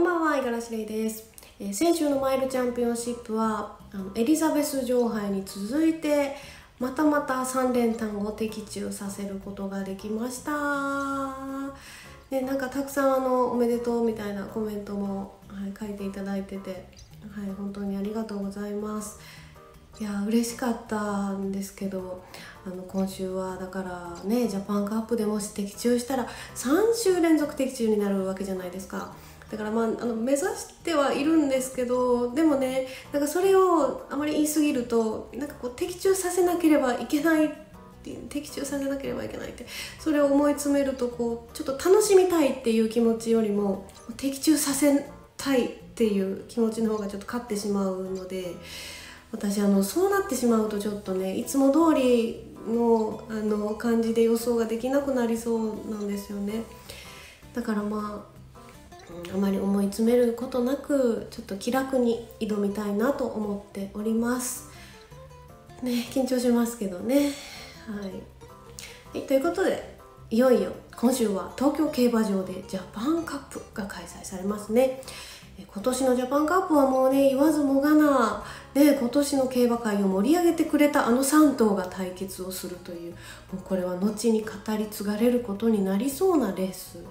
こんばんは、五十嵐レイです、えー先週のマイルチャンピオンシップはあのエリザベス女王杯に続いてまたまた3連単を的中させることができました。でなんかたくさんあのおめでとうみたいなコメントも、はい、書いていただいてて、はい、本当にありがとうございます。いや嬉しかったんですけどあの今週はだからねジャパンカップでもし的中したら3週連続的中になるわけじゃないですか。だからまああの目指してはいるんですけどでもねなんかそれをあまり言い過ぎるとなんかこう的中させなければいけない的中させなければいけないってそれを思い詰めるとこうちょっと楽しみたいっていう気持ちよりも的中させたいっていう気持ちの方がちょっと勝ってしまうので私あのそうなってしまうとちょっとねいつも通りのあの感じで予想ができなくなりそうなんですよね。だからまあまり思い詰めることなくちょっと気楽に挑みたいなと思っております。ね緊張しますけどね。はい、ということでいよいよ今週は東京競馬場でジャパンカップが開催されますね。今年のジャパンカップはもうね言わずもがなで今年の競馬界を盛り上げてくれたあの3頭が対決をするというもうこれは後に語り継がれることになりそうなレース。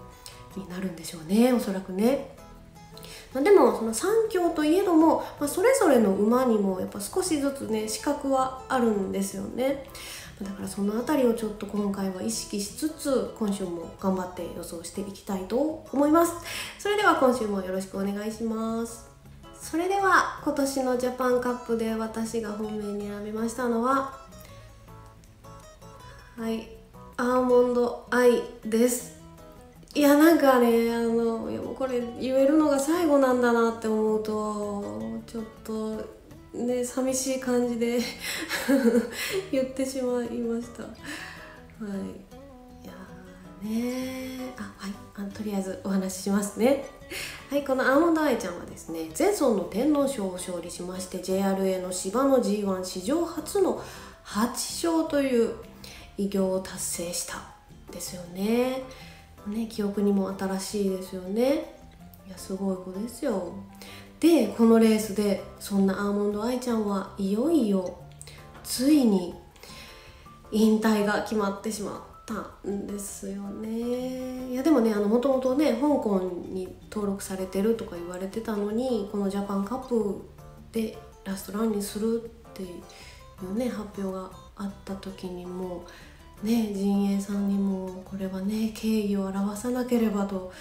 になるんでしょうねおそらくね。まあでもその3強といえども、まあ、それぞれの馬にもやっぱ少しずつね資格はあるんですよね。だからその辺りをちょっと今回は意識しつつ今週も頑張って予想していきたいと思います。それでは今週もよろしくお願いします。それでは今年のジャパンカップで私が本命に選びましたのははいアーモンドアイです。いやなんかねあのいやもうこれ言えるのが最後なんだなって思うとちょっとね寂しい感じで 言ってしまいました。はい。いやねあはい。あとりあえずお話ししますね。はいこのアーモンドアイちゃんはですね前走の天皇賞を勝利しまして JRA の芝の G1 史上初の8勝という偉業を達成したですよね。ね記憶にも新しいですよね。いやすごい子ですよ。でこのレースでそんなアーモンドアイちゃんはいよいよついに引退が決まってしまったんですよね。いやでもねもともとね香港に登録されてるとか言われてたのにこのジャパンカップでラストランにするっていうね発表があった時にもね陣営さんにもこれはね敬意を表さなければと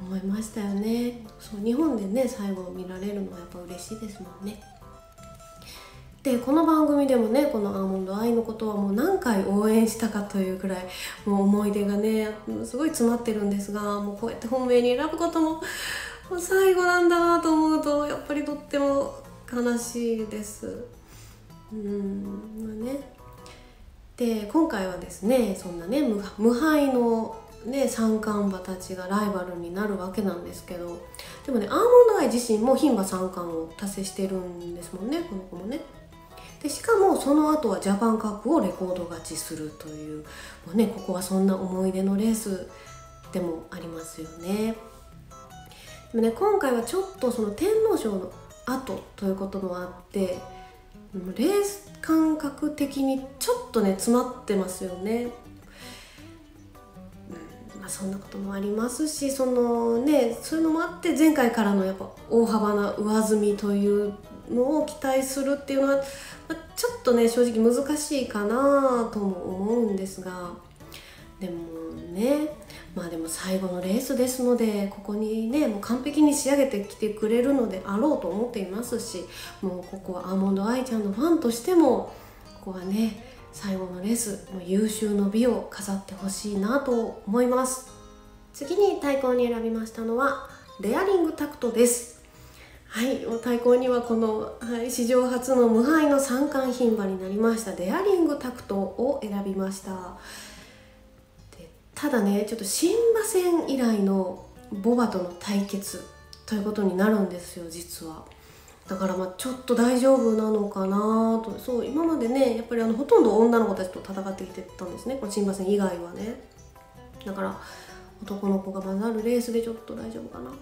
思いましたよね。そう日本でね最後見られるのはやっぱ嬉しいですもんね。でこの番組でもねこのアーモンドアイのことはもう何回応援したかというくらいもう思い出がねすごい詰まってるんですがもうこうやって本命に選ぶことも最後なんだなと思うとやっぱりとっても悲しいです。うんまあね。で今回はですねそんなね無敗のね三冠馬たちがライバルになるわけなんですけどでもねアーモンドアイ自身も牝馬三冠を達成してるんですもんねこの子もね。でしかもその後はジャパンカップをレコード勝ちするというもうねここはそんな思い出のレースでもありますよね。でもね今回はちょっとその天皇賞の後ということもあってレース感覚的にちょっとね詰まってますよね。うんまあ、そんなこともありますしそのねそういうのもあって前回からのやっぱ大幅な上積みというのを期待するっていうのは、まあ、ちょっとね正直難しいかなとも思うんですがでもねまあでも最後のレースですのでここにねもう完璧に仕上げてきてくれるのであろうと思っていますしもうここはアーモンドアイちゃんのファンとしてもここはね最後のレースもう優秀の美を飾ってほしいなと思います。次に対抗に選びましたのはレアリングタクトです。はい、対抗にはこの、はい、史上初の無敗の三冠牝馬になりましたデアリングタクトを選びました。ただねちょっと新馬戦以来のボバとの対決ということになるんですよ実は。だからまあちょっと大丈夫なのかなと。そう今までねやっぱりあのほとんど女の子たちと戦ってきてたんですねこの新馬戦以外はね。だから男の子が混ざるレースでちょっと大丈夫かなっ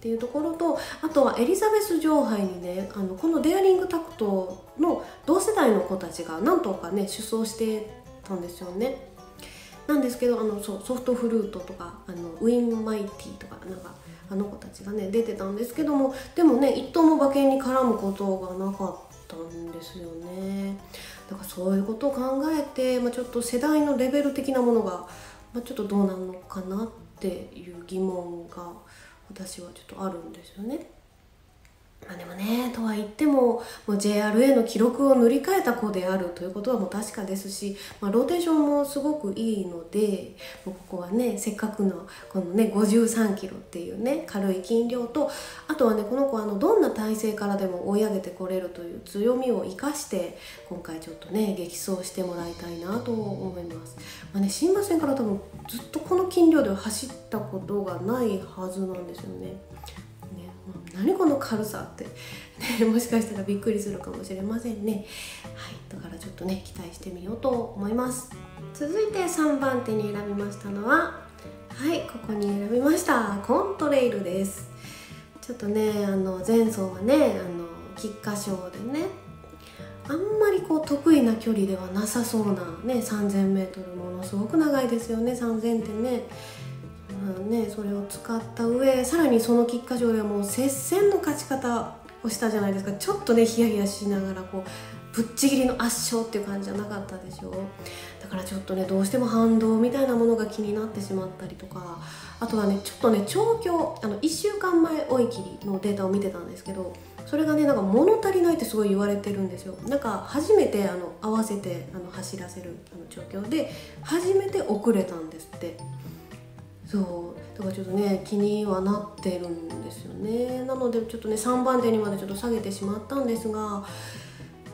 ていうところとあとはエリザベス女王杯にねあのこのデアリングタクトの同世代の子たちが何とかね出走してたんですよね。なんですけどあのそうソフトフルートとかあのウィンマイティとかなんかあの子たちがね出てたんですけどもでもね一頭も馬券に絡むことがなかったんですよねだからそういうことを考えて、まあ、ちょっと世代のレベル的なものが、まあ、ちょっとどうなのかなっていう疑問が私はちょっとあるんですよね。まあ、でもねとはもう JRA の記録を塗り替えた子であるということはもう確かですし、まあ、ローテーションもすごくいいのでもうここはねせっかくのこのね53キロっていうね軽い筋量とあとはねこの子あのどんな体勢からでも追い上げてこれるという強みを生かして今回ちょっとね激走してもらいたいなと思います。まあね、新馬戦から多分ずっとこの筋量では走ったことがないはずなんですよね。何この軽さって、ね、もしかしたらびっくりするかもしれませんね。はい。だからちょっとね期待してみようと思います。続いて3番手に選びましたのははいここに選びました。コントレイルです。ちょっとねあの前走はねあの菊花賞でねあんまりこう得意な距離ではなさそうなね 3000m ものすごく長いですよね。3000ってね。ね、それを使った上さらにその菊花賞ではもう接戦の勝ち方をしたじゃないですか。ちょっとねヒヤヒヤしながらこうぶっちぎりの圧勝っていう感じじゃなかったでしょ。だからちょっとねどうしても反動みたいなものが気になってしまったりとか。あとはねちょっとね調教あの1週間前追い切りのデータを見てたんですけどそれがねなんか物足りないってすごい言われてるんですよ。なんか初めてあの合わせてあの走らせるあの調教で初めて遅れたんですって。そうだからちょっとね気にはなってるんですよね。なのでちょっとね3番手にまでちょっと下げてしまったんですが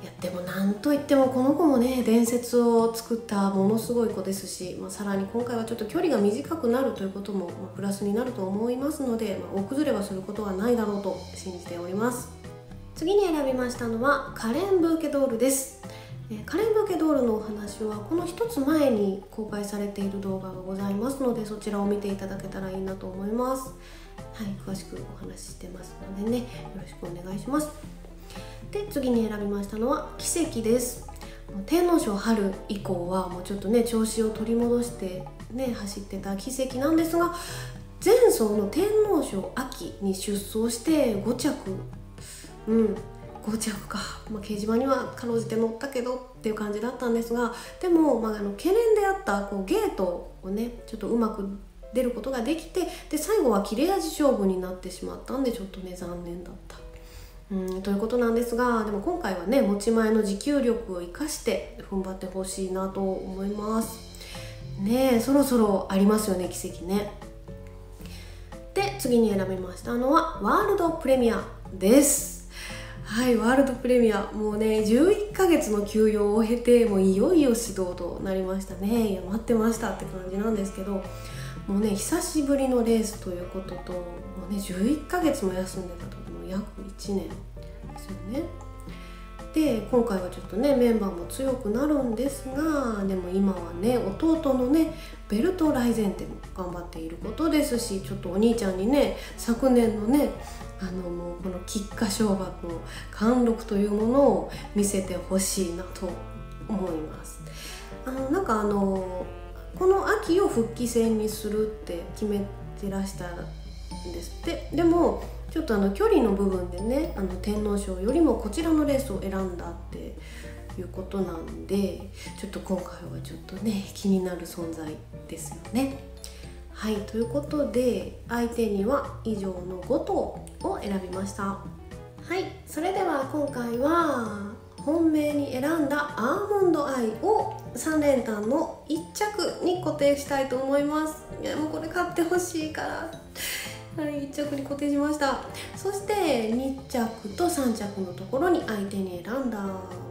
いやでもなんといってもこの子もね伝説を作ったものすごい子ですし、まあ、さらに今回はちょっと距離が短くなるということも、まあ、プラスになると思いますので、まあ、大崩れはすることはないだろうと信じております。次に選びましたのはカレン・ブーケドールですえカレン・ブケドールのお話はこの一つ前に公開されている動画がございますのでそちらを見ていただけたらいいなと思います。はい詳しくお話ししてますのでねよろしくお願いします。で次に選びましたのは奇跡です。天皇賞春以降はもうちょっとね調子を取り戻してね走ってた奇跡なんですが前走の天皇賞秋に出走して5着。うん。5着か、まあ、掲示板にはかろうじて乗ったけどっていう感じだったんですがでも、まあ、あの懸念であったこうゲートをねちょっとうまく出ることができてで最後は切れ味勝負になってしまったんでちょっとね残念だった。うんということなんですがでも今回はね持ち前の持久力を生かして踏ん張ってほしいなと思います。ねそろそろありますよね奇跡ね。で次に選びましたのはワールドプレミアです。はいワールドプレミアもうね11ヶ月の休養を経てもういよいよ始動となりましたね。いや待ってましたって感じなんですけどもうね久しぶりのレースということともうね11ヶ月も休んでたともう約1年ですよね。で今回はちょっとねメンバーも強くなるんですがでも今はね弟のねベルトライゼンテも頑張っていることですしちょっとお兄ちゃんにね昨年のねあのもうこの菊花賞馬の貫禄というものを見せてほしいなと思います。あのなんかあのこの秋を復帰戦にするって決めてらしたんですって。でもちょっとあの距離の部分でねあの天皇賞よりもこちらのレースを選んだっていうことなんでちょっと今回はちょっとね気になる存在ですよね。はいということで相手には以上の5頭を選びました。はいそれでは今回は本命に選んだアーモンドアイを3連単の1着に固定したいと思います。いやもうこれ買ってほしいから。はい、1着に固定しました。そして2着と3着のところに相手に選んだ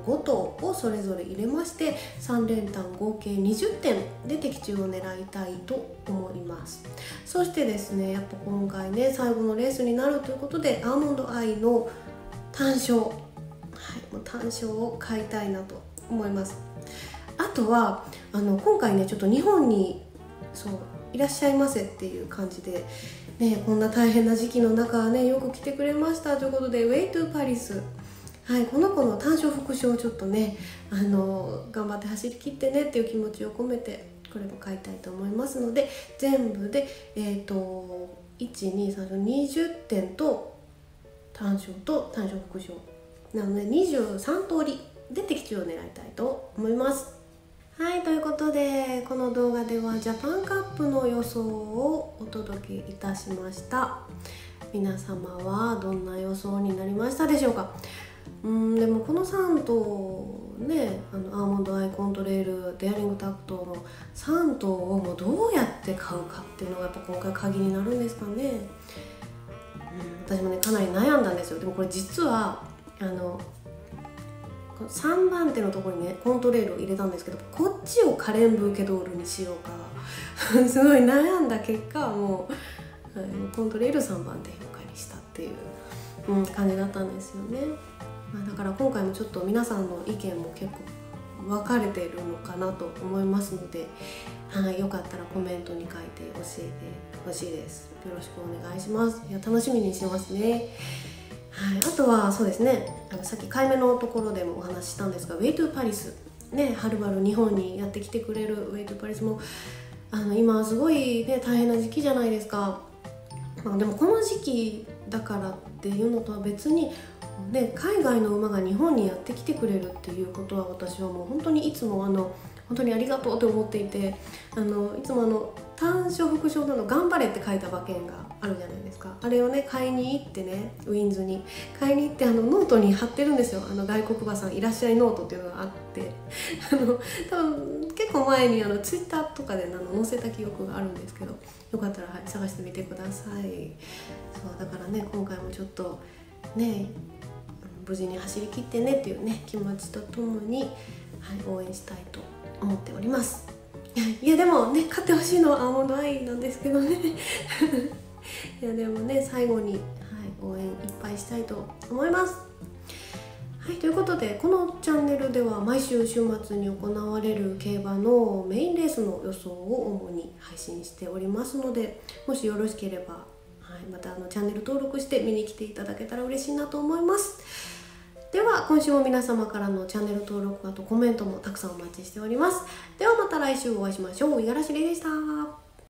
5頭をそれぞれ入れまして3連単合計20点で的中を狙いたいと思います。そしてですねやっぱ今回ね最後のレースになるということでアーモンドアイの単勝。はいもう単勝を買いたいなと思います。あとはあの今回ねちょっと日本にそういらっしゃいませっていう感じでね、こんな大変な時期の中ねよく来てくれましたということで「Way to Paris」はい、この子の短所副賞をちょっとねあの頑張って走り切ってねっていう気持ちを込めてこれも書いたいと思いますので全部でえ、ー、と123420点と短所と短所副賞。なので23通りで的中を狙いたいと思います。はいということでこの動画ではジャパンカップの予想をお届けいたしました。皆様はどんな予想になりましたでしょうか？うんでもこの3頭ねあのアーモンドアイコントレールデアリングタクトの3頭をもうどうやって買うかっていうのがやっぱ今回鍵になるんですかね、うん、私もねかなり悩んだんですよ。でもこれ実はあの3番手のところにねコントレールを入れたんですけどこっちをカレンブーケドールにしようか。すごい悩んだ結果もう、はい、コントレール3番手評価にしたっていう、うん、感じだったんですよね、まあ、だから今回もちょっと皆さんの意見も結構分かれているのかなと思いますので、はい、よかったらコメントに書いて教えてほしいです。よろしくお願いします。いや楽しみにしてますね。はい、あとはそうですね。あのさっき買い目のところでもお話ししたんですが「ウェイトゥパリス」ねはるばる日本にやってきてくれる「ウェイトゥパリスも」あの今すごいね大変な時期じゃないですか、まあ、でもこの時期だからっていうのとは別にね、海外の馬が日本にやってきてくれるっていうことは私はもう本当にいつもあの本当にありがとうと思っていてあのいつもあの単勝複勝なの「頑張れ」って書いた馬券があるじゃないですか。あれをね買いに行ってねウィンズに。買いに行ってあのノートに貼ってるんですよ。あの外国馬さんいらっしゃいノートっていうのがあって。あの多分結構前にあのツイッターとかであの載せた記憶があるんですけど。よかったら、はい、探してみてください。そうだからね今回もちょっとね無事に走り切ってねっていうね気持ちとともに、はい、応援したいと思っております。いやでもね買ってほしいのはアーモンドアイなんですけどね。いやでもね最後に、はい、応援いっぱいしたいと思います。はいということでこのチャンネルでは毎週週末に行われる競馬のメインレースの予想を主に配信しておりますのでもしよろしければ、はい、またあのチャンネル登録して見に来ていただけたら嬉しいなと思います。では今週も皆様からのチャンネル登録あとコメントもたくさんお待ちしております。ではまた来週お会いしましょう。五十嵐りでした。